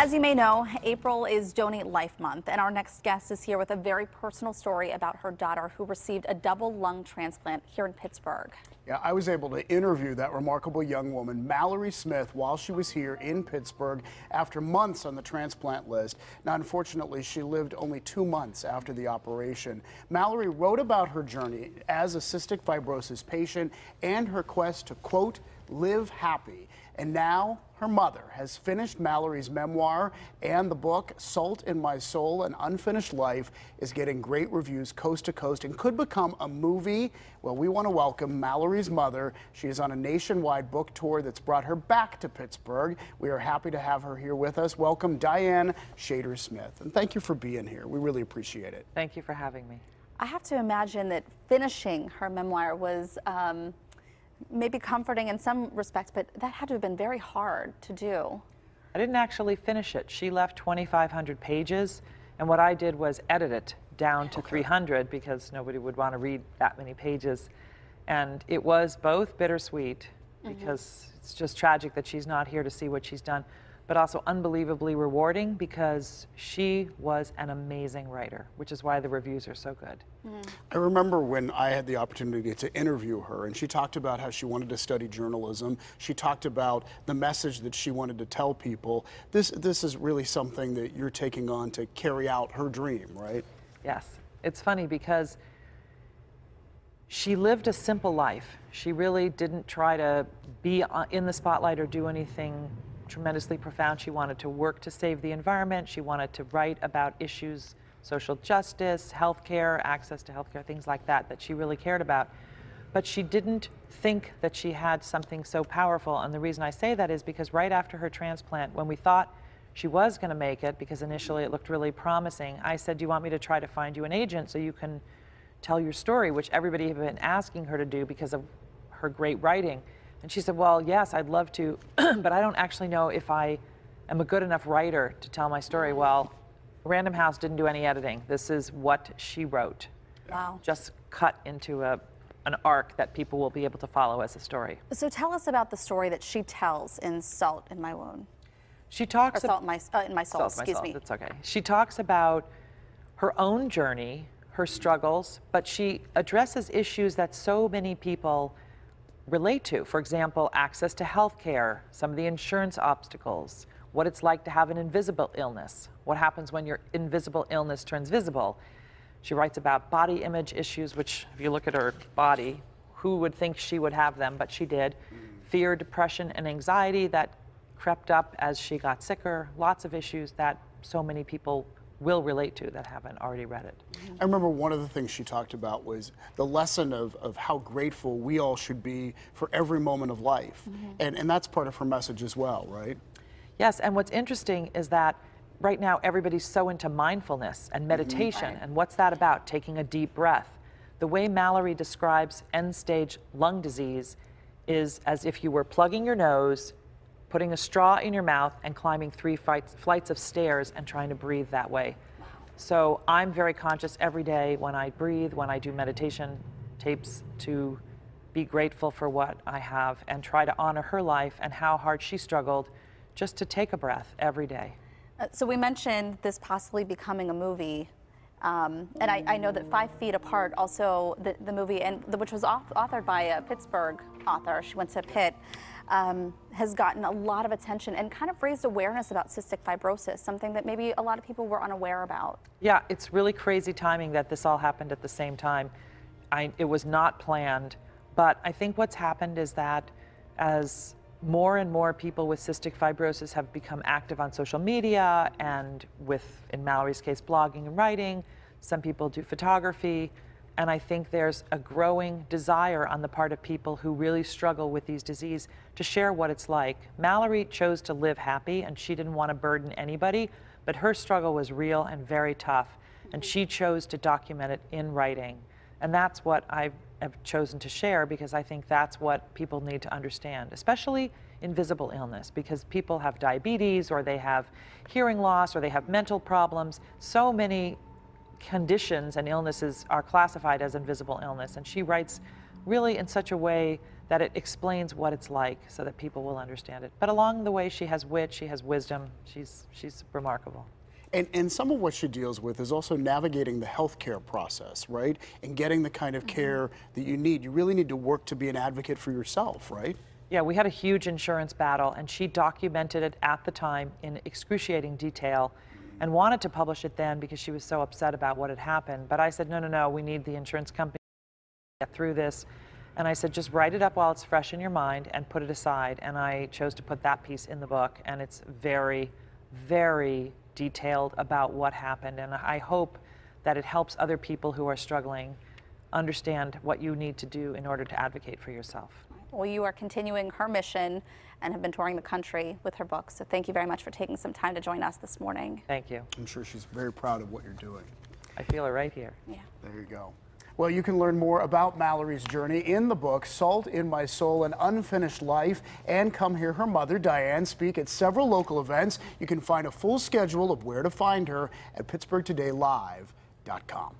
As you may know, April is Donate Life Month, and our next guest is here with a very personal story about her daughter who received a double lung transplant here in Pittsburgh. Yeah, I was able to interview that remarkable young woman, Mallory Smith, while she was here in Pittsburgh after months on the transplant list. Now, unfortunately, she lived only two months after the operation. Mallory wrote about her journey as a cystic fibrosis patient and her quest to, quote, live happy. And now her mother has finished Mallory's memoir and the book, Salt in My Soul An Unfinished Life, is getting great reviews coast to coast and could become a movie. Well, we want to welcome Mallory's mother. She is on a nationwide book tour that's brought her back to Pittsburgh. We are happy to have her here with us. Welcome, Diane Shader Smith. And thank you for being here. We really appreciate it. Thank you for having me. I have to imagine that finishing her memoir was. Um, maybe comforting in some respects, but that had to have been very hard to do. I didn't actually finish it. She left 2,500 pages, and what I did was edit it down to okay. 300 because nobody would want to read that many pages. And it was both bittersweet mm -hmm. because it's just tragic that she's not here to see what she's done, but also unbelievably rewarding because she was an amazing writer, which is why the reviews are so good. Mm. I remember when I had the opportunity to interview her, and she talked about how she wanted to study journalism. She talked about the message that she wanted to tell people. This, this is really something that you're taking on to carry out her dream, right? Yes. It's funny because she lived a simple life. She really didn't try to be uh, in the spotlight or do anything tremendously profound. She wanted to work to save the environment. She wanted to write about issues, social justice, healthcare, access to healthcare, things like that, that she really cared about. But she didn't think that she had something so powerful. And the reason I say that is because right after her transplant, when we thought she was going to make it, because initially it looked really promising, I said, Do you want me to try to find you an agent so you can tell your story, which everybody had been asking her to do because of her great writing? And she said, Well, yes, I'd love to, but I don't actually know if I am a good enough writer to tell my story. Well, Random House didn't do any editing. This is what she wrote. Wow. Just cut into a, an arc that people will be able to follow as a story. So tell us about the story that she tells in Salt in My Wound. She talks or Salt in My, uh, in my Soul, salt excuse my soul. me. That's okay. She talks about her own journey, her struggles, but she addresses issues that so many people relate to. For example, access to health care, some of the insurance obstacles, what it's like to have an invisible illness, what happens when your invisible illness turns visible. She writes about body image issues, which, if you look at her body, who would think she would have them, but she did. Fear, depression, and anxiety that crept up as she got sicker, lots of issues that so many people will relate to that haven't already read it. I remember one of the things she talked about was the lesson of, of how grateful we all should be for every moment of life. Mm -hmm. And, and that's part of her message as well, right? Yes, and what's interesting is that right now everybody's so into mindfulness and mm-hmm. meditation. Mm -hmm. And what's that about? Taking a deep breath. The way Mallory describes end stage lung disease is as if you were plugging your nose putting a straw in your mouth and climbing three flights, flights of stairs and trying to breathe that way. So I'm very conscious every day when I breathe, when I do meditation tapes to be grateful for what I have and try to honor her life and how hard she struggled just to take a breath every day. Uh, so we mentioned this possibly becoming a movie. Um, and I, I, know that Five Feet Apart, also the, the movie, and the, which was authored by a Pittsburgh author. She went to Pitt um, has gotten a lot of attention and kind of raised awareness about cystic fibrosis, something that maybe a lot of people were unaware about. Yeah, it's really crazy timing that this all happened at the same time. I, it was not planned, but I think what's happened is that as more and more people with cystic fibrosis have become active on social media and with, in Mallory's case, blogging and writing, some people do photography, and I think there's a growing desire on the part of people who really struggle with these disease to share what it's like. Mallory chose to live happy and she didn't want to burden anybody, but her struggle was real and very tough. And she chose to document it in writing. And that's what I have chosen to share because I think that's what people need to understand, especially invisible illness, because people have diabetes or they have hearing loss or they have mental problems. So many conditions and illnesses are classified as invisible illness. And she writes really in such a way that it explains what it's like so that people will understand it. But along the way, she has wit, she has wisdom, she's, she's remarkable. And, and some of what she deals with is also navigating the healthcare process, right? And getting the kind of mm-hmm. care that you need. You really need to work to be an advocate for yourself, right? Yeah, we had a huge insurance battle, and she documented it at the time in excruciating detail and wanted to publish it then because she was so upset about what had happened. But I said, no, no, no, we need the insurance company to get through this. And I said, just write it up while it's fresh in your mind and put it aside. And I chose to put that piece in the book, and it's very, very detailed about what happened. And I hope that it helps other people who are struggling understand what you need to do in order to advocate for yourself. Well, you are continuing her mission and have been touring the country with her book. So thank you very much for taking some time to join us this morning. Thank you. I'm sure she's very proud of what you're doing. I feel it right here. Yeah. There you go. Well, you can learn more about Mallory's journey in the book, Salt in My Soul An Unfinished Life, and come hear her mother, Diane, speak at several local events. You can find a full schedule of where to find her at PittsburghTodayLive.com.